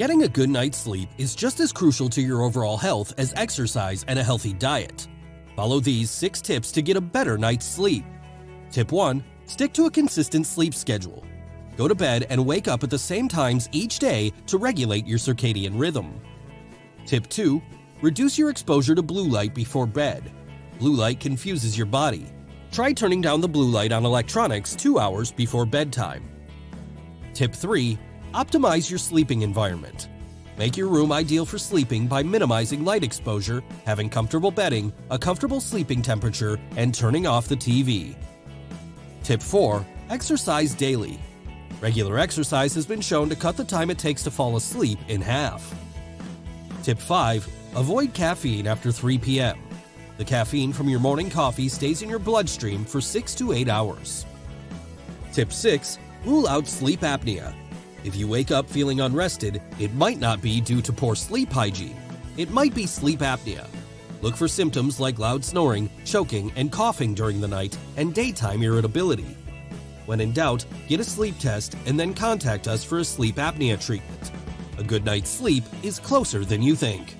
Getting a good night's sleep is just as crucial to your overall health as exercise and a healthy diet. Follow these 6 tips to get a better night's sleep. Tip 1 Stick to a consistent sleep schedule. Go to bed and wake up at the same times each day to regulate your circadian rhythm. Tip 2 Reduce your exposure to blue light before bed. Blue light confuses your body. Try turning down the blue light on electronics 2 hours before bedtime. Tip 3 Optimize your sleeping environment. Make your room ideal for sleeping by minimizing light exposure, having comfortable bedding, a comfortable sleeping temperature, and turning off the TV. Tip 4 Exercise daily. Regular exercise has been shown to cut the time it takes to fall asleep in half. Tip 5 Avoid caffeine after 3 p.m. The caffeine from your morning coffee stays in your bloodstream for 6 to 8 hours. Tip 6 Rule out sleep apnea. If you wake up feeling unrested, it might not be due to poor sleep hygiene. It might be sleep apnea. Look for symptoms like loud snoring, choking, and coughing during the night, and daytime irritability. When in doubt, get a sleep test and then contact us for a sleep apnea treatment. A good night's sleep is closer than you think.